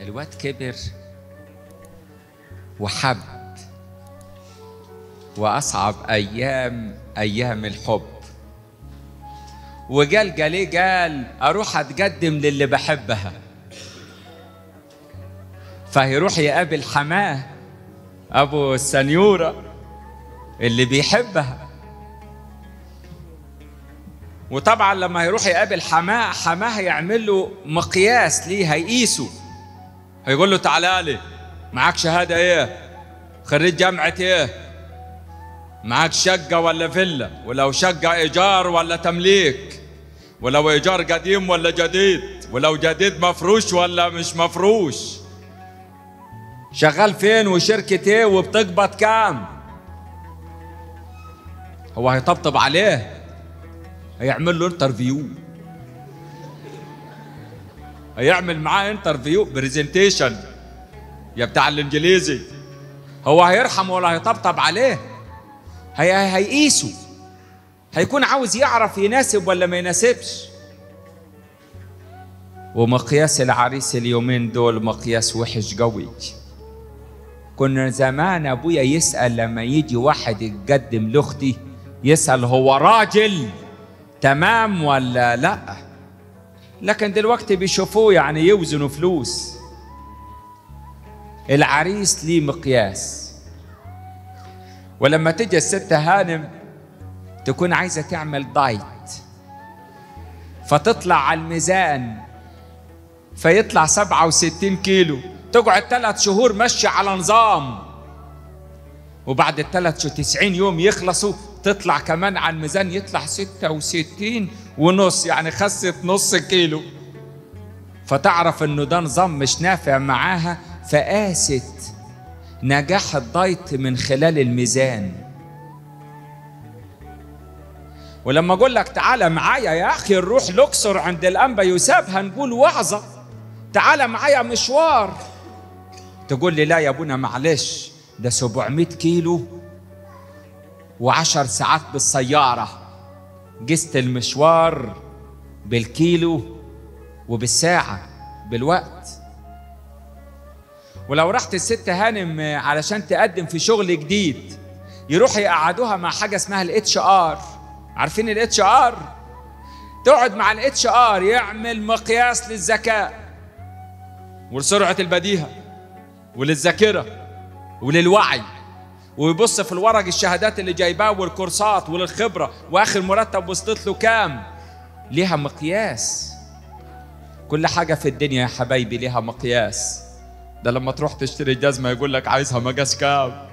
الواد كبر وحب وأصعب أيام أيام الحب. وقال قال إيه قال أروح أتقدم للي بحبها. فهيروح يقابل حماة أبو السنيورة اللي بيحبها. وطبعا لما هيروح يقابل حماة حماة هيعمل له مقياس ليه هيقيسه. هيقول له تعالى لي معاك شهادة إيه؟ خريج جامعة إيه؟ معاك شقة ولا فيلا؟ ولو شقة إيجار ولا تمليك؟ ولو إيجار قديم ولا جديد؟ ولو جديد مفروش ولا مش مفروش؟ شغال فين وشركة إيه وبتقبض كام؟ هو هيطبطب عليه هيعمل له انترفيو هيعمل معاه interview presentation يا بتاع الإنجليزي. هو هيرحم ولا هيطبطب عليه؟ هي هيقيسه. هيكون عاوز يعرف يناسب ولا ما يناسبش. ومقياس العريس اليومين دول مقياس وحش قوي. كنا زمان أبويا يسأل لما يجي واحد يتقدم لأختي يسأل هو راجل تمام ولا لأ؟ لكن دلوقتي بيشوفوه يعني يوزنوا فلوس. العريس ليه مقياس. ولما تجي الست هانم تكون عايزة تعمل دايت. فتطلع على الميزان فيطلع 67 كيلو. تقعد ثلاث شهور ماشية على نظام. وبعد الثلاث 90 يوم يخلصوا. تطلع كمان على الميزان يطلع 66 ونص يعني خست نص كيلو. فتعرف إنه ده نظام مش نافع معاها فقاست نجاح الدايت من خلال الميزان. ولما أقول لك تعالى معايا يا أخي نروح الأقصر عند الأنبا يوسف هنقول وعظة. تعالى معايا مشوار. تقول لي لا يا أبونا معلش ده 700 كيلو وعشر ساعات بالسيارة. قست المشوار بالكيلو وبالساعة بالوقت. ولو رحت الست هانم علشان تقدم في شغل جديد يروح يقعدوها مع حاجة اسمها الاتش ار عارفين الاتش ار تقعد مع الاتش ار يعمل مقياس للذكاء ولسرعة البديهة وللذاكرة وللوعي. ويبص في الورق الشهادات اللي جايباه والكورسات وللخبرة وآخر مرتب وصلت له كام؟ ليها مقياس. كل حاجة في الدنيا يا حبايبي ليها مقياس. ده لما تروح تشتري جزمة يقول لك عايزها مقاس كام؟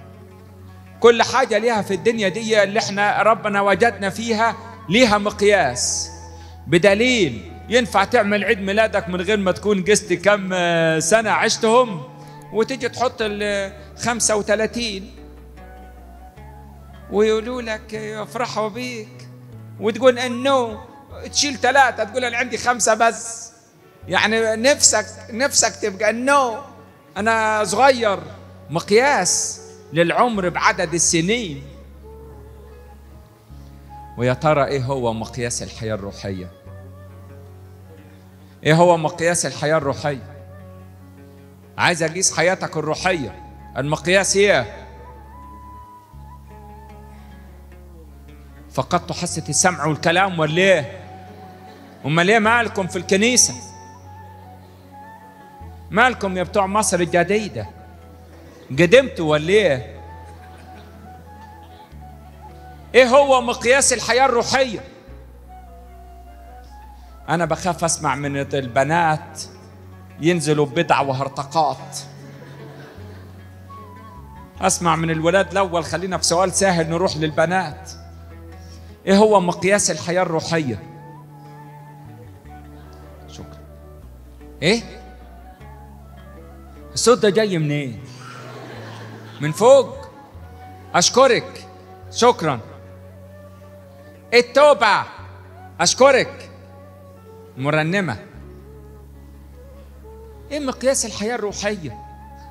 كل حاجة ليها في الدنيا دي اللي إحنا ربنا وجدنا فيها ليها مقياس. بدليل ينفع تعمل عيد ميلادك من غير ما تكون قست كم سنة عشتهم وتيجي تحط ال 35 ويقولوا لك يفرحوا بيك. وتقول إنه تشيل ثلاثة تقول أنا عندي خمسة بس. يعني نفسك نفسك تبقى إنه أنا صغير مقياس للعمر بعدد السنين. ويا ترى إيه هو مقياس الحياة الروحية؟ إيه هو مقياس الحياة الروحية؟ عايز أقيس حياتك الروحية. المقياس إيه فقدتوا حاسة السمع والكلام ولا إيه أمال إيه مالكم في الكنيسة؟ مالكم يا بتوع مصر الجديدة؟ قدمتوا ولا إيه إيه هو مقياس الحياة الروحية؟ أنا بخاف أسمع من البنات ينزلوا ببدع وهرطقات. أسمع من الولاد الأول خلينا في سؤال سهل نروح للبنات. إيه هو مقياس الحياة الروحية؟ شكرا. إيه؟ الصوت ده جاي منين؟ إيه؟ من فوق. أشكرك. شكرا. التوبة. أشكرك. مرنمه إيه مقياس الحياة الروحية؟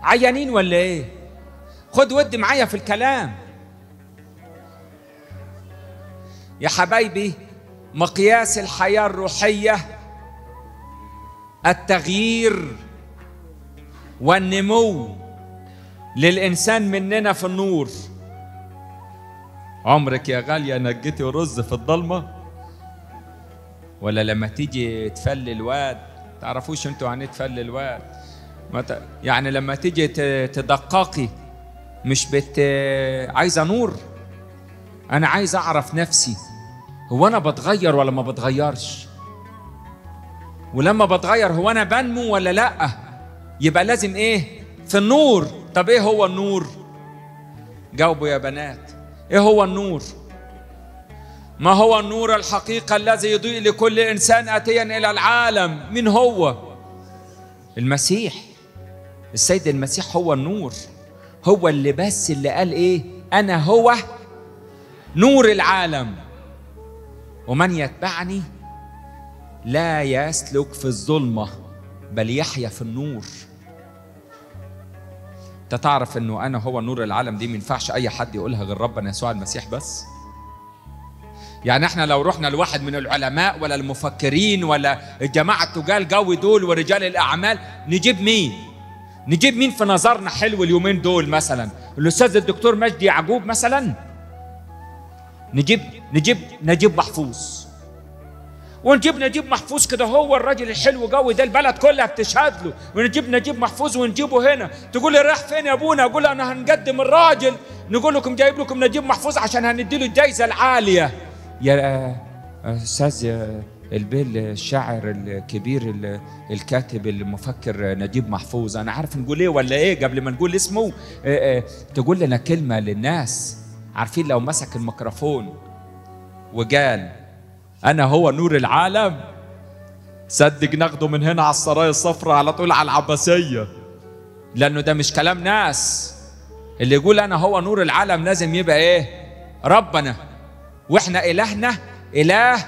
عيانين ولا إيه؟ خد ود معايا في الكلام. يا حبايبي مقياس الحياة الروحية التغيير والنمو للإنسان مننا في النور. عمرك يا غالية نجيتي رز في الضلمة؟ ولا لما تيجي تفلي الواد تعرفوش أنتوا يعني تفلي الواد. يعني لما تيجي تدققي مش بت عايزة نور. أنا عايز أعرف نفسي. هو أنا بتغير ولا ما بتغيرش؟ ولما بتغير هو أنا بنمو ولا لأ؟ يبقى لازم إيه؟ في النور. طب إيه هو النور؟ جاوبوا يا بنات إيه هو النور؟ ما هو النور الحقيقة الذي يضيء لكل إنسان آتيا إلى العالم؟ من هو؟ المسيح. السيد المسيح هو النور. هو اللي بس اللي قال إيه؟ أنا هو نور العالم. ومن يتبعني لا يسلك في الظلمة بل يحيا في النور. انت تعرف إنه أنا هو نور العالم دي ما ينفعش أي حد يقولها غير ربنا يسوع المسيح بس؟ يعني إحنا لو رحنا لواحد من العلماء ولا المفكرين ولا الجماعة التجال جو دول ورجال الأعمال نجيب مين؟ نجيب مين في نظرنا حلو اليومين دول مثلا؟ الأستاذ الدكتور مجدي يعقوب مثلا؟ نجيب نجيب نجيب محفوظ. ونجيب نجيب محفوظ كده هو الراجل الحلو قوي ده البلد كلها بتشهد له. ونجيب نجيب محفوظ ونجيبه هنا. تقول لي رايح فين يا أبونا؟ أقول أنا هنقدم الراجل. نقول لكم جايب لكم نجيب محفوظ عشان هنديله الجائزه العالية. يا أستاذ البيل الشاعر الكبير ال- الكاتب المفكر نجيب محفوظ. أنا عارف نقول إيه ولا إيه قبل ما نقول اسمه. آه، آه، تقول لنا كلمة للناس. عارفين لو مسك الميكروفون. وقال أنا هو نور العالم. صدق ناخده من هنا على السرايا الصفراء على طول على العباسية. لأنه ده مش كلام ناس. اللي يقول أنا هو نور العالم لازم يبقى إيه؟ ربنا. وإحنا إلهنا إله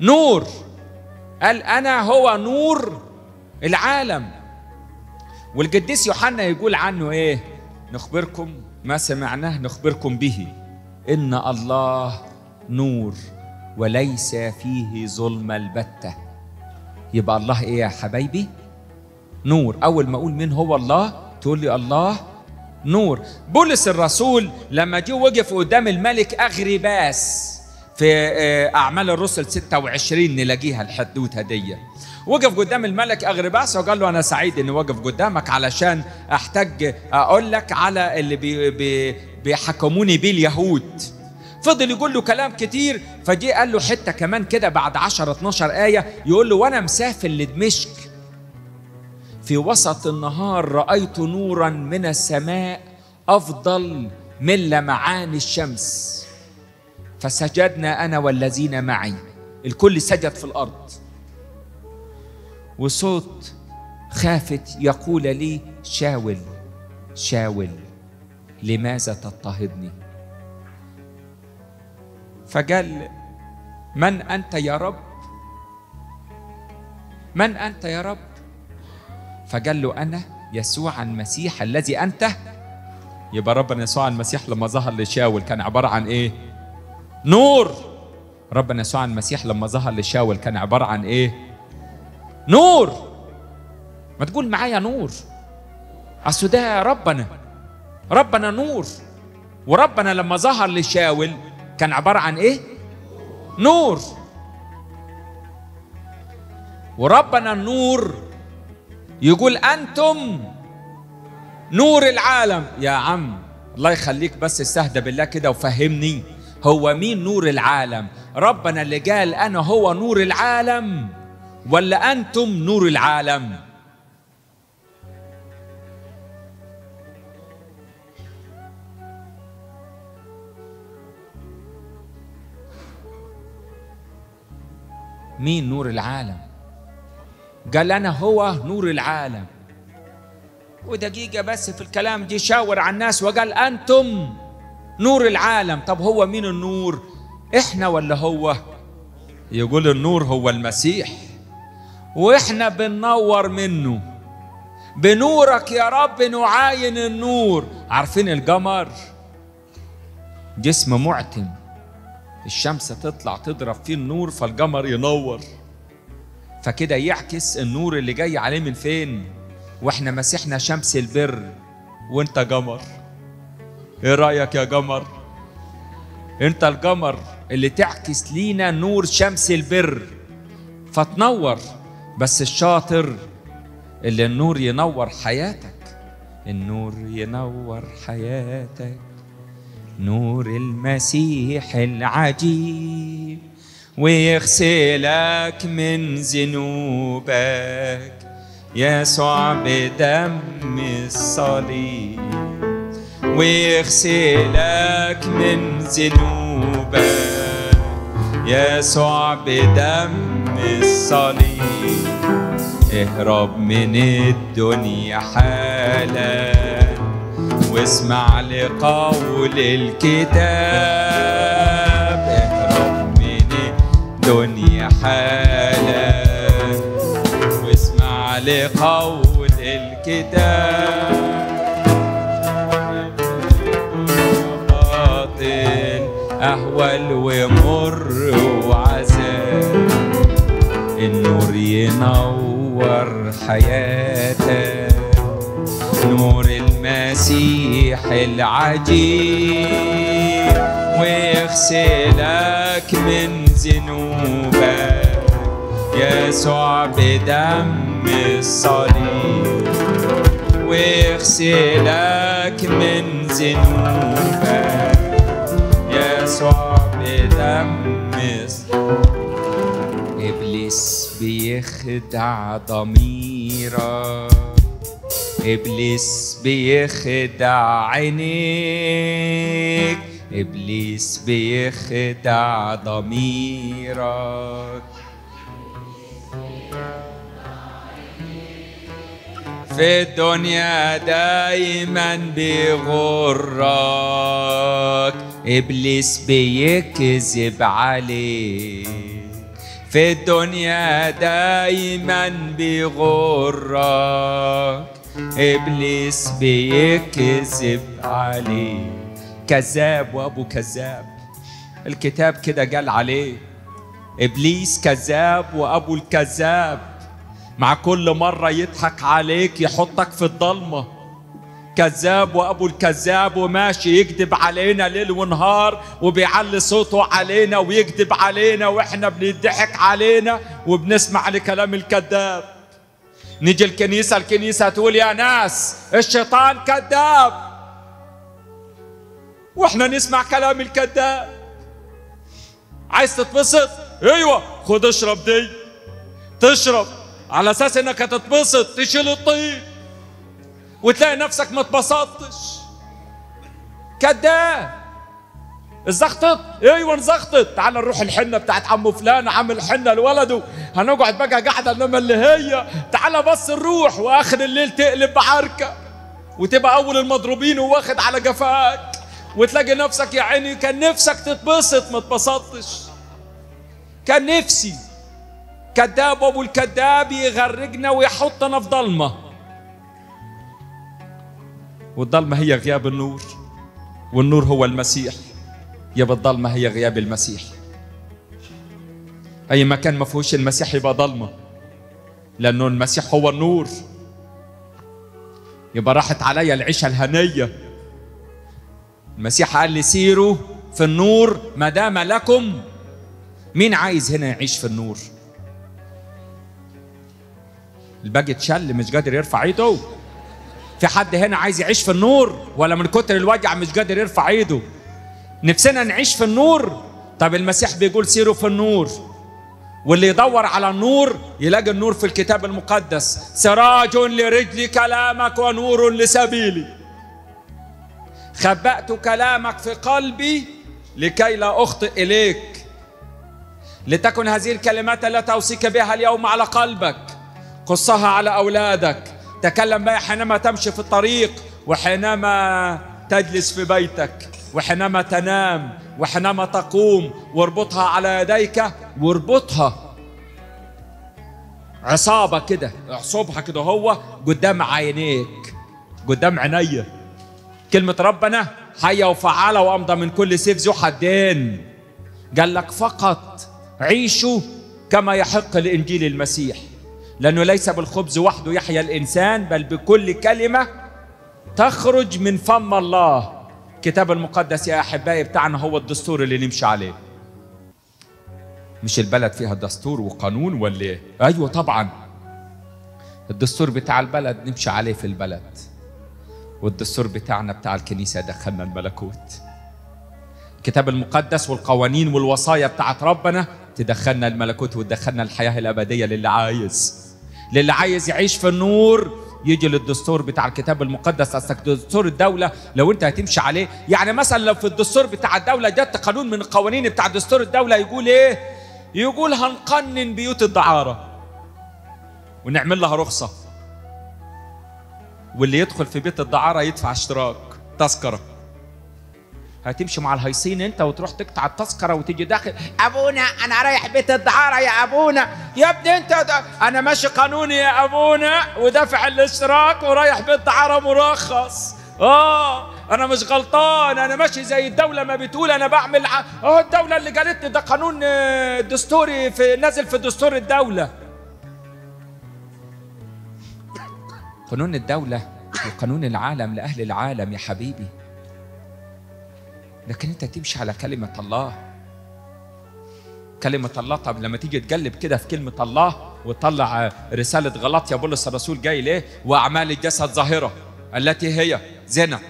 نور. قال أنا هو نور العالم. والقديس يوحنا يقول عنه إيه؟ نخبركم ما سمعناه نخبركم به. إن الله نور وليس فيه ظلم البتة. يبقى الله إيه يا حبايبي؟ نور. أول ما أقول مين هو الله تقول لي الله نور. بولس الرسول لما جه وقف قدام الملك اغرباس في آه، أعمال الرسل 26 نلاقيها الحدوتة دي. وقف قدام الملك اغرباس وقال له أنا سعيد إني واقف قدامك علشان أحتاج أقول لك على اللي بي بي بيحكموني بيه اليهود فضل يقول له كلام كتير فجي قال له حتة كمان كده بعد 10 12 آية يقول له وأنا مسافر لدمشق. في وسط النهار رأيت نورا من السماء أفضل من لمعان الشمس. فسجدنا أنا والذين معي. الكل سجد في الأرض. وصوت خافت يقول لي شاول شاول لماذا تضطهدني؟ فقال من أنت يا رب؟ من أنت يا رب؟ فقال له أنا يسوع المسيح الذي أنت. يبقى ربنا يسوع المسيح لما ظهر لشاول كان عبارة عن إيه؟ نور. ربنا يسوع المسيح لما ظهر لشاول كان عبارة عن إيه؟ نور. ما تقول معايا نور؟ أصل ده ربنا ربنا نور. وربنا لما ظهر لشاول كان عبارة عن إيه؟ نور. وربنا النور يقول أنتم نور العالم. يا عم الله يخليك بس استهدى بالله كده وفهمني. هو مين نور العالم؟ ربنا اللي قال أنا هو نور العالم ولا أنتم نور العالم؟ مين نور العالم؟ قال أنا هو نور العالم. ودقيقة بس في الكلام دي شاور على الناس وقال أنتم نور العالم. طب هو مين النور؟ إحنا ولا هو؟ يقول النور هو المسيح. وإحنا بننور منه. بنورك يا رب نعاين النور. عارفين القمر؟ جسم معتم. الشمس تطلع تضرب فيه النور فالقمر ينور. فكده يعكس النور اللي جاي عليه من فين؟ وإحنا مسيحنا شمس البر وانت قمر. إيه رأيك يا قمر؟ انت القمر اللي تعكس لينا نور شمس البر. فتنور بس الشاطر اللي النور ينور حياتك. النور ينور حياتك. نور المسيح العجيب ويغسلك من ذنوبك. يسوع بدم الصليب ويغسلك من ذنوبك. يسوع بدم الصليب اهرب من الدنيا حالا. واسمع لقول الكتاب. اهرب من الدنيا حالا. واسمع لقول الكتاب. باطل أهول ومر وعذاب النور ينور حياتك نور المسيح العجيب ويغسلك من ذنوبك. يسوع بدم الصليب ويغسلك من ذنوبك. يسوع بدم إبليس بيخدع ضميرك. إبليس بيخدع عينيك. إبليس بيخدع ضميرك. في الدنيا دايما بيغرك إبليس بيكذب عليك. في الدنيا دايما بيغرك إبليس بيكذب عليك كذاب وأبو كذاب. الكتاب كده قال عليه. إبليس كذاب وأبو الكذاب. مع كل مرة يضحك عليك يحطك في الضلمة. كذاب وأبو الكذاب وماشي يكذب علينا ليل ونهار وبيعلي صوته علينا ويكذب علينا وإحنا بنضحك علينا وبنسمع لكلام الكذاب. نيجي الكنيسة الكنيسة تقول يا ناس الشيطان كذاب. وإحنا نسمع كلام الكذاب. عايز تتبسط؟ أيوه خد اشرب دي. تشرب. على أساس إنك هتتبسط تشيل الطين. وتلاقي نفسك ما اتبسطتش. كداب الزغطت أيوه نزغطت تعال نروح الحنة بتاعت عمو فلان عامل حنه لولده. هنقعد بقى قاعدة انما اللي هي. تعال بس نروح وآخر الليل تقلب بعركة. وتبقى أول المضروبين وواخد على جفاك وتلاقي نفسك يا عيني كان نفسك تتبسط ما اتبسطتش كان نفسي. كذاب أبو الكذاب يغرقنا ويحطنا في ضلمة. والضلمة هي غياب النور. والنور هو المسيح. يبقى الضلمه هي غياب المسيح. أي مكان ما فيهوش المسيح يبقى ضلمه لأنه المسيح هو النور. يبقى راحت عليا العيشة الهنية. المسيح قال لي سيروا في النور ما دام لكم. مين عايز هنا يعيش في النور؟ الباقي اتشل مش قادر يرفع ايده. في حد هنا عايز يعيش في النور؟ ولا من كتر الوجع مش قادر يرفع ايده؟ نفسنا نعيش في النور. طب المسيح بيقول سيروا في النور. واللي يدور على النور يلاقي النور في الكتاب المقدس. سراج لرجل كلامك ونور لسبيلي. خبأت كلامك في قلبي لكي لا أخطئ إليك. لتكن هذه الكلمات التي أوصيك بها اليوم على قلبك. قصها على أولادك. تكلم بها حينما تمشي في الطريق وحينما تجلس في بيتك. وحينما تنام وحينما تقوم واربطها على يديك واربطها. عصابة كده اعصبها كده هو قدام عينيك قدام عينيا كلمة ربنا حية وفعالة وأمضى من كل سيف ذو حدين. قال لك فقط عيشوا كما يحق لإنجيل المسيح لأنه ليس بالخبز وحده يحيا الإنسان بل بكل كلمة تخرج من فم الله. الكتاب المقدس يا أحبائي بتاعنا هو الدستور اللي نمشي عليه. مش البلد فيها دستور وقانون ولا إيه؟ أيوه طبعا. الدستور بتاع البلد نمشي عليه في البلد. والدستور بتاعنا بتاع الكنيسة دخلنا الملكوت. الكتاب المقدس والقوانين والوصايا بتاعت ربنا تدخلنا الملكوت وتدخلنا الحياة الأبدية للي عايز. للي عايز يعيش في النور يجي للدستور بتاع الكتاب المقدس اصلك دستور الدولة لو أنت هتمشي عليه. يعني مثلا لو في الدستور بتاع الدولة جت قانون من القوانين بتاع دستور الدولة يقول إيه؟ يقول هنقنن بيوت الدعارة ونعمل لها رخصة. واللي يدخل في بيت الدعارة يدفع اشتراك تذكرة. هتمشي مع الهيصين انت وتروح تقطع التذكرة وتيجي داخل. أبونا أنا رايح بيت الدعارة يا أبونا. يا ابني انت أنا ماشي قانوني يا أبونا. ودافع الاشتراك ورايح بيت دعاره مرخص. آه أنا مش غلطان. أنا ماشي زي الدولة ما بتقول. أنا بعمل أهو الدولة اللي قالت لي ده قانون آه، دستوري في نازل في دستور الدولة. قانون الدولة وقانون العالم لأهل العالم يا حبيبي. لكن انت تمشي على كلمة الله. كلمة الله طب لما تيجي تقلب كده في كلمة الله وتطلع رسالة غلط يا بولس الرسول جاي ليه؟ وأعمال الجسد ظاهرة. التي هي؟ زنا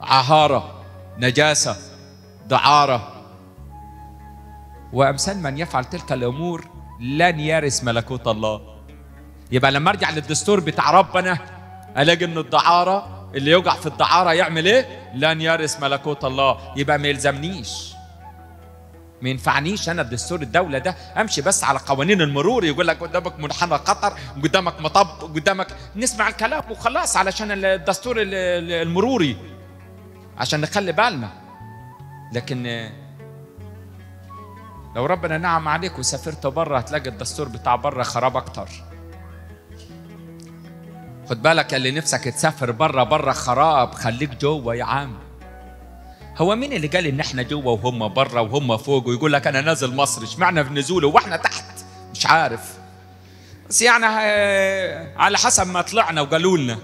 عهارة نجاسة دعارة. وأمثال من يفعل تلك الأمور لن يرث ملكوت الله. يبقى لما أرجع للدستور بتاع ربنا ألاقي ان الدعارة اللي يوقع في الدعارة يعمل إيه؟ لن يرث ملكوت الله. يبقى ما يلزمنيش. ما ينفعنيش أنا بدستور الدولة ده أمشي بس على قوانين المرور. يقول لك قدامك منحنى خطر قدامك مطب قدامك نسمع الكلام وخلاص علشان الدستور ال- ال- المروري عشان نخلي بالنا. لكن لو ربنا نعم عليك وسافرت بره هتلاقي الدستور بتاع بره خراب أكتر. خد بالك اللي نفسك تسافر بره بره خراب خليك جوه يا عم. هو مين اللي قال إن إحنا جوه وهم بره وهم فوق ويقول لك أنا نازل مصر؟ إشمعنى في نزوله وإحنا تحت؟ مش عارف. بس يعني ه- على حسب ما طلعنا وقالوا لنا.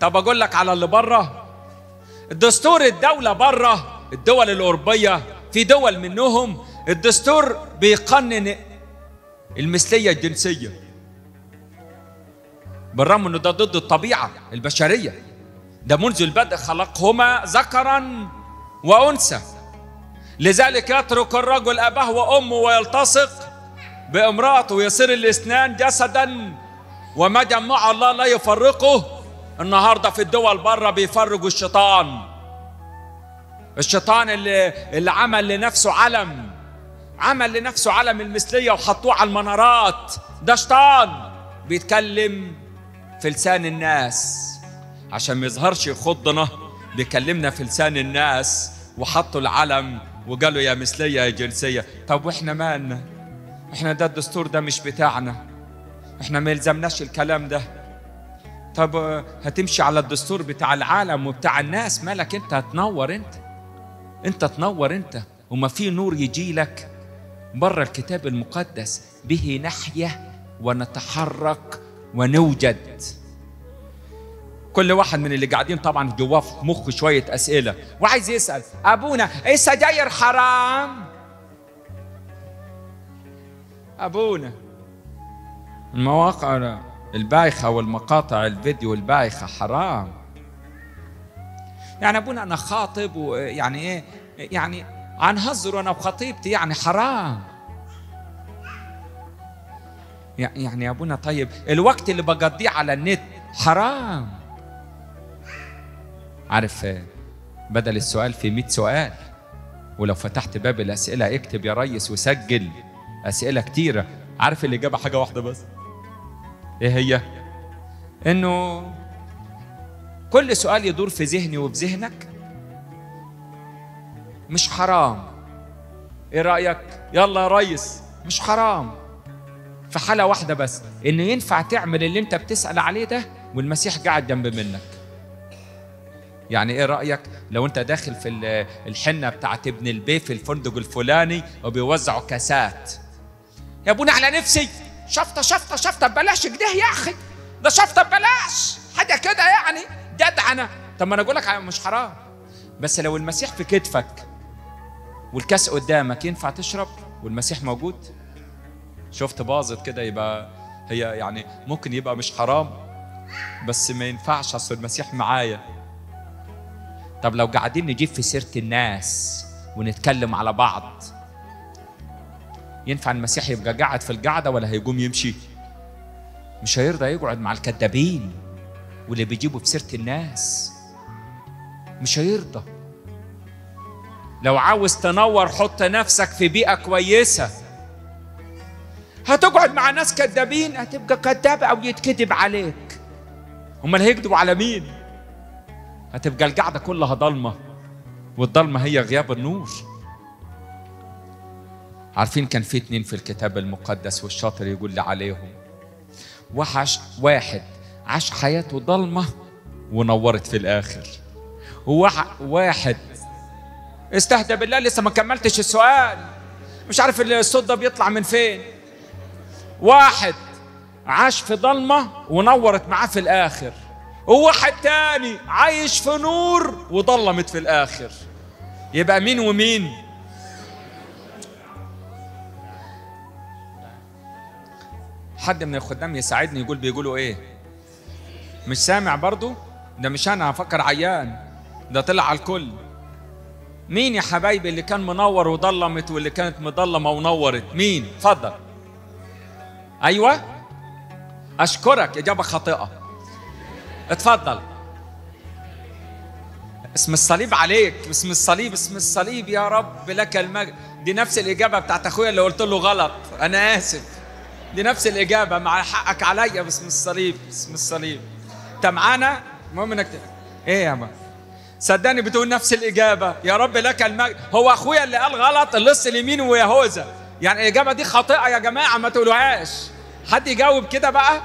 طب أقول لك على اللي بره الدستور الدولة بره الدول الأوروبية في دول منهم الدستور بيقنن المثلية الجنسية. بالرغم إنه ده ضد الطبيعة البشرية. ده منذ البدء خلقهما ذكرا وأنثى. لذلك يترك الرجل أباه وأمه ويلتصق بامرأته ويصير الاثنان جسدا وما جمع الله لا يفرقه. النهارده في الدول بره بيفرقوا الشيطان. الشيطان اللي اللي عمل لنفسه علم. عمل لنفسه علم المثلية وحطوه على المنارات. ده شيطان بيتكلم في لسان الناس. عشان ما يظهرش يخضنا بيكلمنا في لسان الناس وحطوا العلم وقالوا يا مثلية يا جنسية طب وإحنا مالنا؟ إحنا ده الدستور ده مش بتاعنا. إحنا ما يلزمناش الكلام ده. طب آه، هتمشي على الدستور بتاع العالم وبتاع الناس. مالك أنت؟ هتنور أنت. أنت تنور أنت. وما في نور يجي لك بره الكتاب المقدس. به نحيا ونتحرك ونوجد. كل واحد من اللي قاعدين طبعا جواه في مخه شوية أسئلة. وعايز يسأل أبونا السجاير حرام؟ أبونا. المواقع البايخة والمقاطع الفيديو البايخة حرام. يعني أبونا أنا خاطب ويعني إيه يعني هنهزر أنا وخطيبتي يعني حرام. يعني يا أبونا طيب الوقت اللي بقضيه على النت حرام. عارف بدل السؤال في 100 سؤال ولو فتحت باب الأسئلة اكتب يا ريس وسجل أسئلة كتيرة. عارف الاجابه حاجة واحدة بس؟ إيه هي؟ إنه كل سؤال يدور في ذهني وفي ذهنك مش حرام. إيه رأيك؟ يلا يا ريس مش حرام. في حالة واحدة بس إنه ينفع تعمل اللي أنت بتسأل عليه ده والمسيح قاعد جنب منك. يعني إيه رأيك؟ لو أنت داخل في ال- الحنة بتاعت ابن البي في الفندق الفلاني وبيوزعوا كاسات. يا أبونا على نفسي شفطة شفطة شفطة ببلاش كده يا أخي. ده شفطة ببلاش حاجة كده يعني جدعنه طب ما أنا أقول لك مش حرام. بس لو المسيح في كتفك والكاس قدامك ينفع تشرب والمسيح موجود؟ شفت باظت كده يبقى هي يعني ممكن يبقى مش حرام بس ما ينفعش أصل المسيح معايا. طب لو قاعدين نجيب في سيرة الناس ونتكلم على بعض ينفع المسيح يبقى قاعد في القعدة ولا هيقوم يمشي؟ مش هيرضى يقعد مع الكذابين واللي بيجيبوا في سيرة الناس. مش هيرضى. لو عاوز تنور حط نفسك في بيئة كويسة. هتقعد مع ناس كذابين هتبقى كذاب أو يتكذب عليك. امال هيكذبوا على مين؟ هتبقى القعدة كلها ضلمة والضلمة هي غياب النور. عارفين كان في اتنين في الكتاب المقدس والشاطر يقول لي عليهم وحش واحد عاش حياته ضلمة ونورت في الآخر. وواحد استهدى بالله لسه ما كملتش السؤال مش عارف الصوت ده بيطلع من فين. واحد عاش في ضلمة ونورت معاه في الآخر وواحد تاني عايش في نور وضلمت في الآخر. يبقى مين ومين؟ حد من الخدام يساعدني يقول بيقولوا إيه؟ مش سامع برضو؟ ده مش أنا هفكر عيان. ده طلع على الكل. مين يا حبايبي اللي كان منور وضلمت واللي كانت مضلمه ونورت؟ مين؟ اتفضل. أيوه. أشكرك إجابة خاطئة. اتفضل. اسم الصليب عليك. اسم الصليب اسم الصليب يا رب لك المجد. دي نفس الإجابة بتاعت أخويا اللي قلت له غلط. أنا آسف. دي نفس الإجابة مع حقك عليا باسم الصليب اسم الصليب. أنت معانا؟ المهم إنك إيه يا ما صدقني بتقول نفس الإجابة. يا رب لك المجد. هو أخويا اللي قال غلط اللص اليمين ويهوذا. يعني الإجابة دي خاطئة يا جماعة ما تقولوهاش. حد يجاوب كده بقى؟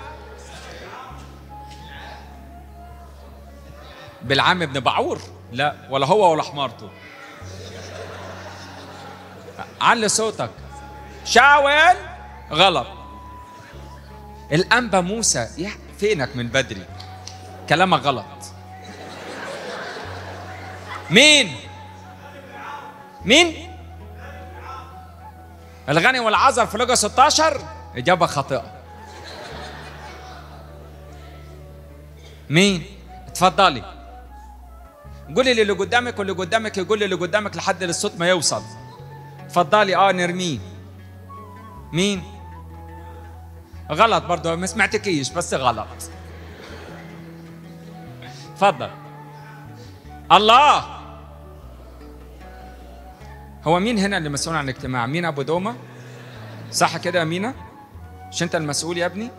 بالعم ابن بعور؟ لا ولا هو ولا حمارته. علي صوتك. شاول؟ غلط. الأنبا موسى يا فينك من بدري؟ كلامك غلط. مين؟ مين؟ الغني والعذر في لغة 16 إجابة خاطئة. مين؟ اتفضلي قولي للي قدامك واللي قدامك يقول اللي قدامك لحد الصوت ما يوصل. اتفضلي آه نرميه مين؟ غلط برضه ما سمعتكيش بس غلط. اتفضل الله! هو مين هنا اللي مسؤول عن الاجتماع؟ مين أبو دومه صح كده يا مينا؟ مش انت المسؤول يا ابني؟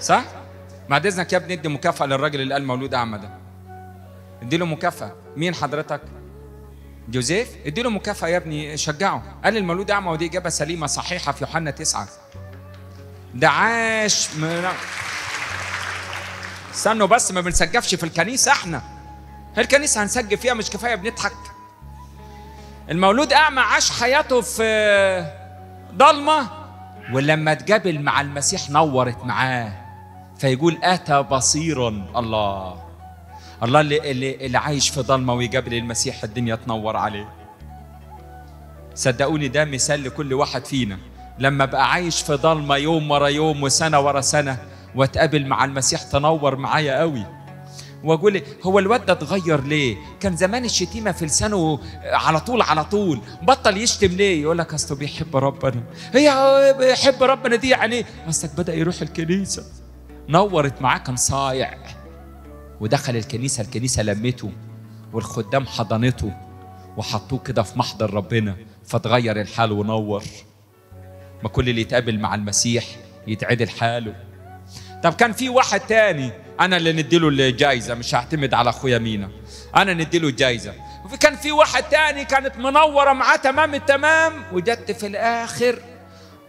صح؟ بعد إذنك يا ابني ادي مكافأة للراجل اللي قال مولود اعمى ده ادي له مكافأة. مين حضرتك؟ جوزيف؟ ادي له مكافأة يا ابني شجعه. قال المولود اعمى ودي إجابة سليمة صحيحة في يوحنا تسعة. ده عاش من استنوا بس ما بنسجفش في الكنيسة إحنا. الكنيسة هنسجف فيها مش كفاية بنضحك. المولود أعمى عاش حياته في ضلمة. ولما اتقابل مع المسيح نورت معاه فيقول أتى بصيرا الله. الله اللي, اللي, اللي عايش في ضلمه ويقابل المسيح الدنيا تنور عليه. صدقوني ده مثال لكل واحد فينا. لما بقى عايش في ضلمه يوم ورا يوم وسنة ورا سنة واتقابل مع المسيح تنور معايا قوي. وأقول هو الواد ده اتغير ليه؟ كان زمان الشتيمة في لسانه على طول على طول، بطل يشتم ليه؟ يقول لك اصله بيحب ربنا. هي بيحب ربنا دي يعني إيه؟ أصلك بدأ يروح الكنيسة. نورت معاه كان صايع. ودخل الكنيسة الكنيسة لمته والخدام حضنته وحطوه كده في محضر ربنا فتغير الحال ونور. ما كل اللي يتقابل مع المسيح يتعدل حاله. طب كان في واحد تاني أنا اللي نديله الجايزة مش هعتمد على أخويا مينا. أنا نديله الجايزة. كان في واحد تاني كانت منورة معاه تمام التمام وجت في الآخر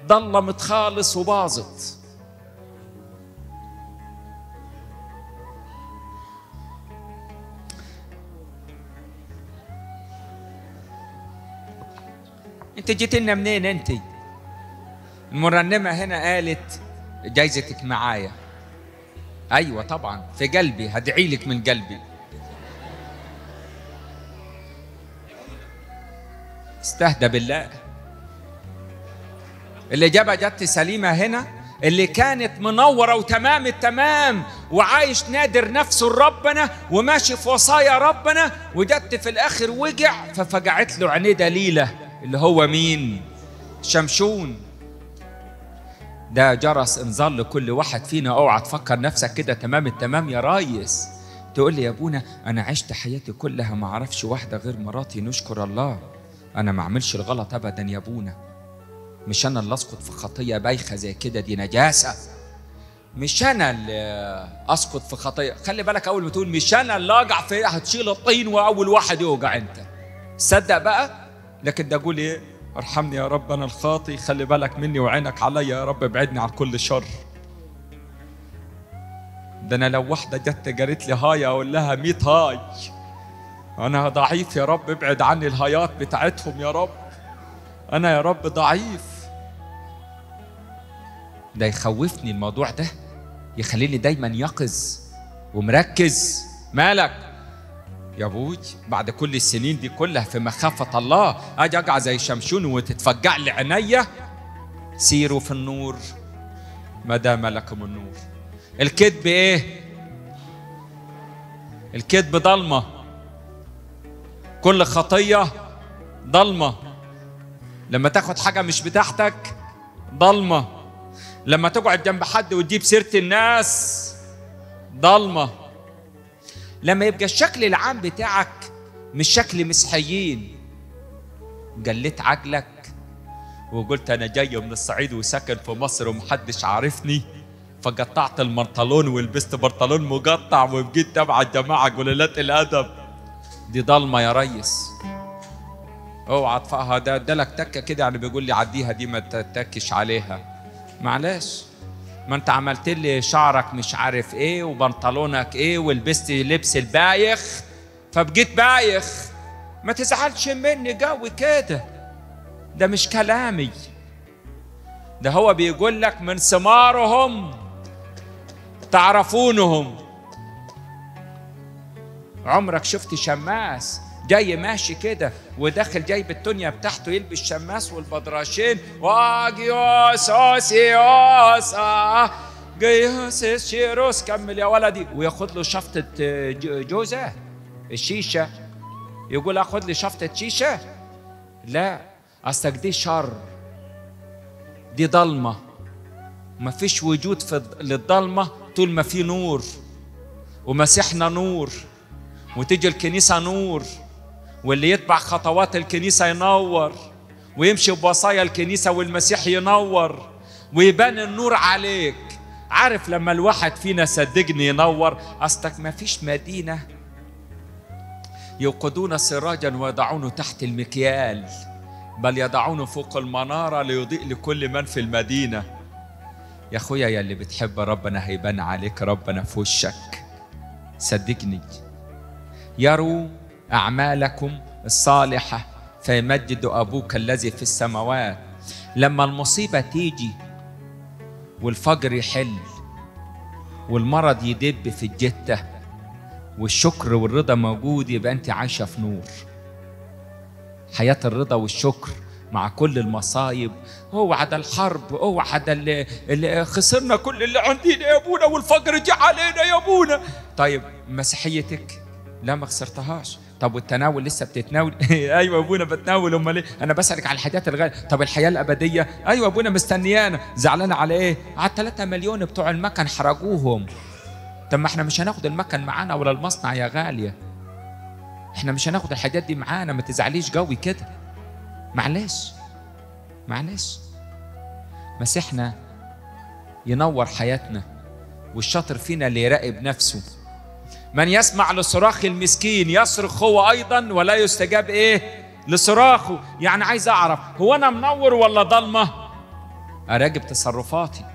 ضلمت خالص وباظت. انت جيت لنا منين انت؟ المرنمة هنا قالت جايزتك معايا. أيوة طبعا. في قلبي. هدعي لك من قلبي. استهدى بالله. الإجابة جت سليمة هنا. اللي كانت منورة وتمام التمام. وعايش نادر نفسه لربنا. وماشي في وصايا ربنا. وجت في الآخر وجع ففجعت له عينيه دليلة. اللي هو مين؟ شمشون. ده جرس انذار لكل واحد فينا. اوعى تفكر نفسك كده. تمام التمام يا ريس. تقول لي يا ابونا أنا عشت حياتي كلها ما أعرفش واحدة غير مراتي. نشكر الله. أنا ما اعملش الغلط ابدا يا ابونا. مش أنا اللي اسقط في خطية بايخة زي كده دي نجاسة. مش أنا اللي اسقط في خطية. خلي بالك اول ما تقول مش أنا اللي اقع في هتشيل الطين وأول واحد يوجع انت. تصدق بقى؟ لكن ده أقول إيه؟ ارحمني يا رب أنا الخاطي خلي بالك مني وعينك عليا يا رب ابعدني عن كل شر. ده أنا لو واحدة جت جريت لي هاي أقول لها 100 هاي. أنا ضعيف يا رب ابعد عني الهايات بتاعتهم يا رب. أنا يا رب ضعيف. ده يخوفني الموضوع ده يخليني دايما يقظ ومركز. مالك؟ يا أبوي بعد كل السنين دي كلها في مخافة الله. أجي اقع زي شمشون وتتفجع لي عينيا. سيروا في النور. ما دام لكم النور. الكذب إيه؟ الكذب ضلمة. كل خطية ضلمة. لما تاخد حاجة مش بتاعتك ضلمة. لما تقعد جنب حد وتجيب سيرة الناس ضلمة. لما يبقى الشكل العام بتاعك مش شكل مسيحيين جليت عجلك وقلت أنا جاي من الصعيد وساكن في مصر ومحدش عارفني. فقطعت البنطلون ولبست بنطلون مقطع وبقيت تبع الجماعة. قلالات الادب دي ضلمة يا ريس. اوعى اطفئها ده ادالك تكة كده يعني بيقول لي عديها دي ما تتكش عليها. معلش. ما انت عملت لي شعرك مش عارف إيه وبنطلونك إيه ولبست لبس البايخ. فبقيت بايخ. ما تزعلش مني قوي كده. ده مش كلامي. ده هو بيقول لك من ثمارهم تعرفونهم. عمرك شفت شماس؟ جاي ماشي كده وداخل جايب الدنيا بتاعته يلبس شماس والبدراشين واجيوس اوسيوس جيوس شيروس كمل يا ولدي. وياخد له شفطة جوزة الشيشة. يقول آخد لي شفطة شيشة؟ لا اصلك دي شر دي ضلمة. ما فيش وجود في للضلمة طول ما في نور. ومسيحنا نور. وتيجي الكنيسة نور. واللي يتبع خطوات الكنيسة ينور ويمشي بوصايا الكنيسة والمسيح ينور ويبان النور عليك. عارف لما الواحد فينا صدقني ينور؟ أصلك ما فيش مدينة يوقدون سراجا ويضعونه تحت المكيال بل يضعونه فوق المنارة ليضيء لكل من في المدينة. يا أخويا يا اللي بتحب ربنا هيبان عليك ربنا في وشك. صدقني. يروا أعمالكم الصالحة فيمجد أبوك الذي في السماوات. لما المصيبة تيجي والفجر يحل والمرض يدب في الجتة والشكر والرضا موجود يبقى أنت عايشة في نور. حياة الرضا والشكر مع كل المصايب. اوعى ده الحرب اوعى ده اللي, خسرنا كل اللي عندنا يا أبونا والفجر جه علينا يا أبونا. طيب مسيحيتك لا ما خسرتهاش. طب والتناول لسه بتتناول؟ أيوه أبونا بتناول أمال إيه؟ أنا بسألك على الحاجات الغاليه طب الحياة الأبدية؟ أيوه أبونا مستنيانا. زعلانة على إيه؟ على 3 مليون بتوع المكن حرقوهم. طب ما إحنا مش هناخد المكن معانا ولا المصنع يا غالية؟ إحنا مش هناخد الحاجات دي معانا ما تزعليش قوي كده. معلش معلش. مسيحنا ينور حياتنا والشاطر فينا اللي يراقب نفسه. من يسمع لصراخ المسكين يصرخ هو أيضا ولا يستجاب إيه؟ لصراخه. يعني عايز أعرف هو أنا منور ولا ضلمة؟ اراقب تصرفاتي.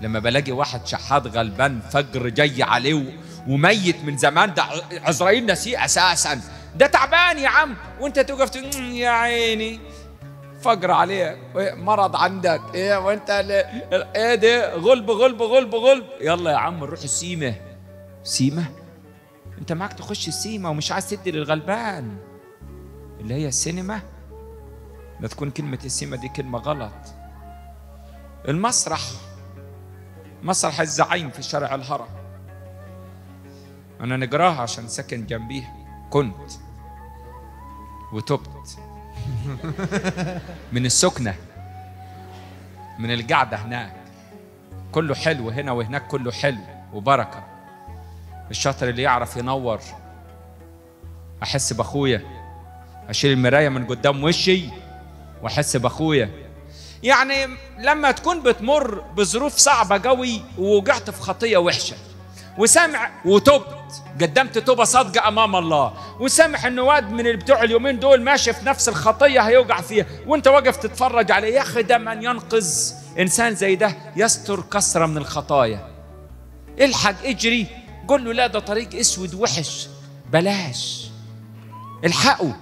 لما بلاقي واحد شحات غلبان فجر جاي عليه وميت من زمان ده عزرائيل نسيه أساسا. ده تعبان يا عم. وأنت توقف يا عيني. فقر عليك مرض عندك. إيه وأنت إيه ده؟ غلب غلب غلب غلب. يلا يا عم نروح السيمه سيمه؟ انت معاك تخش السيمه ومش عايز تدي للغلبان. اللي هي السينما لا تكون كلمة السيما دي كلمة غلط. المسرح مسرح الزعيم في شارع الهرم. أنا نقراها عشان ساكن جنبيها كنت وتبت. من السكنة من القعدة هناك. كله حلو هنا وهناك كله حلو وبركة. الشاطر اللي يعرف ينور. أحس بأخويا. أشيل المراية من قدام وشي وأحس بأخويا. يعني لما تكون بتمر بظروف صعبة قوي ووقعت في خطية وحشة وسامع وتبت قدمت توبة صادقة أمام الله وسامع إن واد من اللي بتوع اليومين دول ماشي في نفس الخطية هيوقع فيها وأنت واقف تتفرج عليه يا أخي ده من ينقذ إنسان زي ده يستر كسرة من الخطايا. الحق اجري قول له لا ده طريق اسود وحش. بلاش. الحقه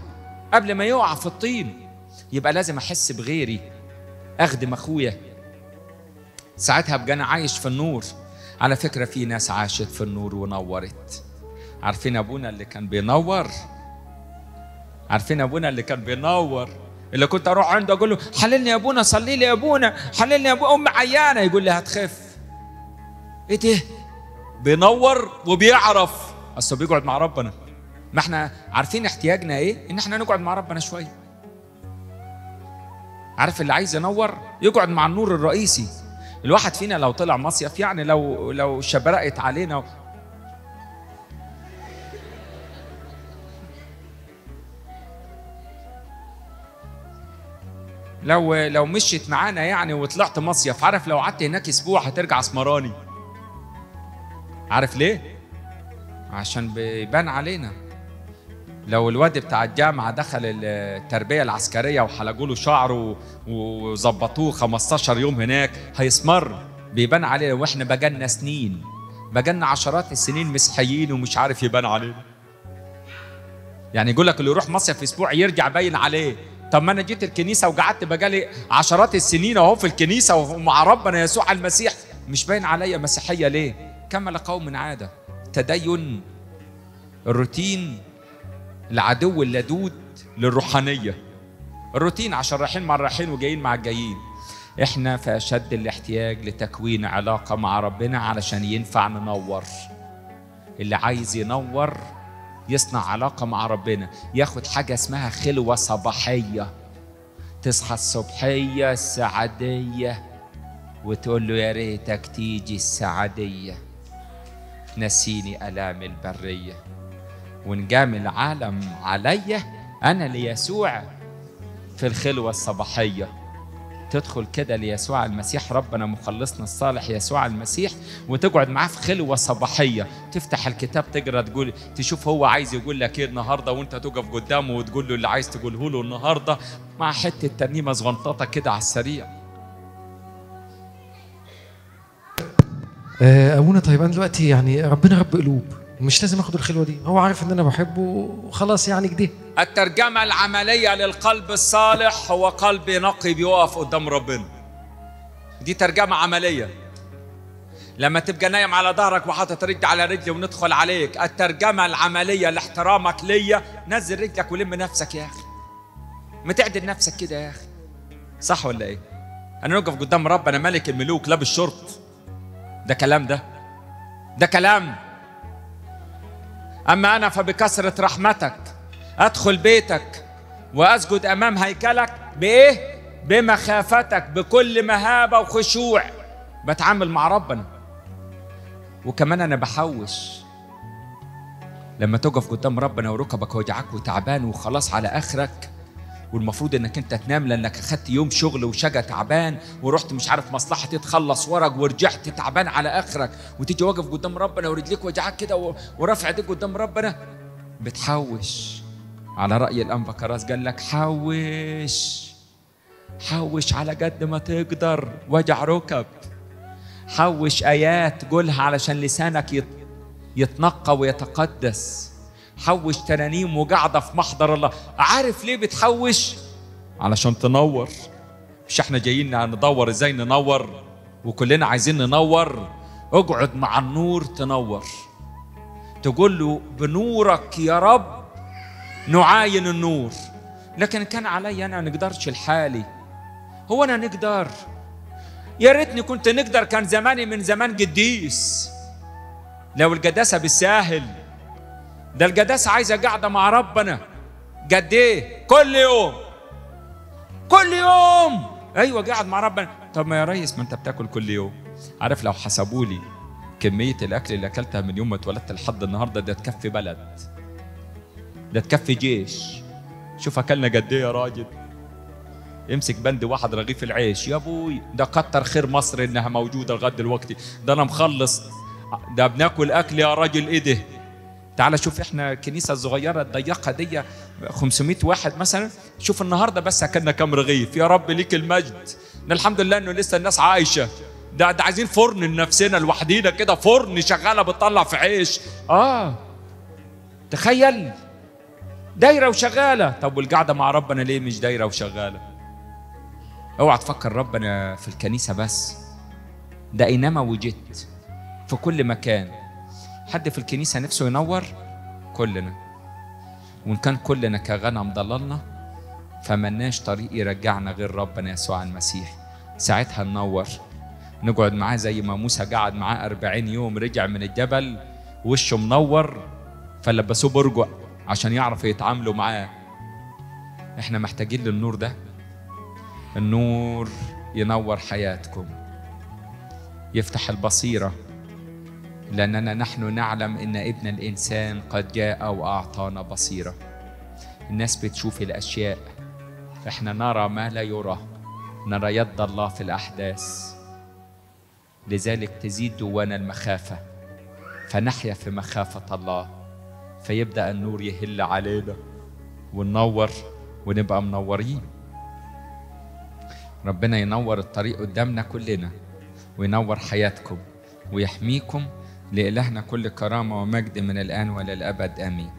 قبل ما يقع في الطين. يبقى لازم أحس بغيري. أخدم أخويا. ساعتها ابقى أنا عايش في النور. على فكرة في ناس عاشت في النور ونورت. عارفين أبونا اللي كان بينور؟ عارفين أبونا اللي كان بينور؟ اللي كنت أروح عنده أقول له حللني يا أبونا صلي لي يا أبونا حللني يا ابونا امي عيانة يقول لي هتخف إيه ده؟ بينور وبيعرف. اصل بيقعد مع ربنا. ما إحنا عارفين احتياجنا إيه؟ ان إحنا نقعد مع ربنا شوية عارف اللي عايز ينور؟ يقعد مع النور الرئيسي. الواحد فينا لو طلع مصيف يعني لو لو شبرقت علينا لو لو مشيت معانا يعني وطلعت مصيف عارف لو قعدت هناك أسبوع هترجع أسمراني. عارف ليه؟ عشان بيبان علينا. لو الواد بتاع الجامعة دخل التربية العسكرية وحلقوا له شعره وظبطوه 15 يوم هناك هيسمر. بيبان علينا وإحنا بقالنا سنين. بقالنا عشرات السنين مسيحيين ومش عارف يبان علينا. يعني يقول لك اللي يروح مصيف أسبوع يرجع باين عليه. طب ما أنا جيت الكنيسة وقعدت بقالي عشرات السنين أهو في الكنيسة ومع ربنا يسوع المسيح. مش باين عليا مسيحية ليه؟ كمل قوم عادة. تدين الروتين العدو اللدود للروحانية. الروتين عشان رايحين مع الرايحين وجايين مع الجايين. إحنا في أشد الاحتياج لتكوين علاقة مع ربنا علشان ينفع ننور. اللي عايز ينور يصنع علاقة مع ربنا. ياخد حاجة اسمها خلوة صباحية. تصحى الصبحية السعدية وتقول له يا ريتك تيجي السعدية. نسيني ألام البرية ونجام العالم عليا أنا ليسوع في الخلوة الصباحية. تدخل كده ليسوع المسيح ربنا مخلصنا الصالح يسوع المسيح وتقعد معاه في خلوة صباحية. تفتح الكتاب تقرأ تقول تشوف هو عايز يقول لك إيه النهارده وأنت تقف قدامه وتقول له اللي عايز تقوله له النهارده. مع حتة ترنيمة صغنططة كده على السريع. أبونا طيب أنا دلوقتي يعني ربنا رب قلوب مش لازم آخد الخلوة دي. هو عارف إن أنا بحبه وخلاص يعني كده الترجمة العملية للقلب الصالح هو قلب نقي بيقف قدام ربنا. دي ترجمة عملية. لما تبقى نايم على ظهرك وحاطط رجل على رجلي وندخل عليك الترجمة العملية لاحترامك ليا. نزل رجلك ولم نفسك يا أخي. ما تعدل نفسك كده يا أخي. صح ولا إيه؟ أنا نقف قدام ربنا ملك الملوك لابس شرط ده كلام ده. ده كلام. أما أنا فبكثرة رحمتك أدخل بيتك وأسجد أمام هيكلك بإيه؟ بمخافتك بكل مهابة وخشوع. بتعامل مع ربنا. وكمان أنا بحوش. لما تقف قدام ربنا وركبك وجعك وتعبان وخلاص على آخرك والمفروض إنك أنت تنام لأنك أخدت يوم شغل وشجا تعبان ورحت مش عارف مصلحة تخلص ورق ورجعت تعبان على آخرك. وتيجي واقف قدام ربنا ورجليك وجعك كده ورافع ايديك قدام ربنا. بتحوش. على رأي الانبا كراس قال لك حوش. حوش على قد ما تقدر. وجع ركب. حوش آيات قولها علشان لسانك يت... يتنقى ويتقدس. حوش ترانيم وقاعدة في محضر الله. عارف ليه بتحوش؟ علشان تنور. مش إحنا جايين ندور إزاي ننور؟ وكلنا عايزين ننور. اقعد مع النور تنور. تقول له بنورك يا رب نعاين النور. لكن كان علي أنا نقدرش الحالي هو أنا نقدر. يا ريتني كنت نقدر كان زماني من زمان قديس. لو القداسة بالساهل. ده القداسه عايزة قاعدة مع ربنا. قد إيه؟ كل يوم. كل يوم. أيوه قاعد مع ربنا. طب ما يا ريس ما أنت بتاكل كل يوم. عارف لو حسبوا لي كمية الأكل اللي أكلتها من يوم ما اتولدت لحد النهارده ده تكفي بلد. ده تكفي جيش. شوف أكلنا قد إيه يا راجل. امسك بند واحد رغيف العيش. يا أبوي ده كتر خير مصر إنها موجودة لغاية دلوقتي. ده أنا مخلص. ده بناكل أكل يا راجل إيه ده؟ تعال شوف إحنا الكنيسه الصغيره الضيقة دي 500 واحد مثلا. شوف النهارده بس أكلنا كام رغيف. يا رب ليك المجد. ده الحمد لله إنه لسه الناس عايشة. ده ده عايزين فرن لنفسنا لوحدينا كده فرن شغالة بتطلع في عيش. آه. تخيل. دايرة وشغالة. طب والقعدة مع ربنا ليه مش دايرة وشغالة؟ أوعى تفكر ربنا في الكنيسة بس. ده اينما وجدت في كل مكان. حد في الكنيسة نفسه ينور؟ كلنا. وإن كان كلنا كغنم ضللنا فملناش طريق يرجعنا غير ربنا يسوع المسيح. ساعتها ننور. نقعد معاه زي ما موسى قعد معاه أربعين يوم رجع من الجبل وشه منور فلبسوه برجع عشان يعرفوا يتعاملوا معاه. إحنا محتاجين للنور ده. النور ينور حياتكم. يفتح البصيرة. لأننا نحن نعلم إن ابن الإنسان قد جاء وأعطانا بصيرة. الناس بتشوف الأشياء إحنا نرى ما لا يرى. نرى يد الله في الأحداث. لذلك تزيد جوانا المخافة. فنحيا في مخافة الله. فيبدأ النور يهل علينا وننور ونبقى منورين. ربنا ينور الطريق قدامنا كلنا وينور حياتكم ويحميكم لإلهنا كل كرامة ومجد من الآن وللأبد آمين.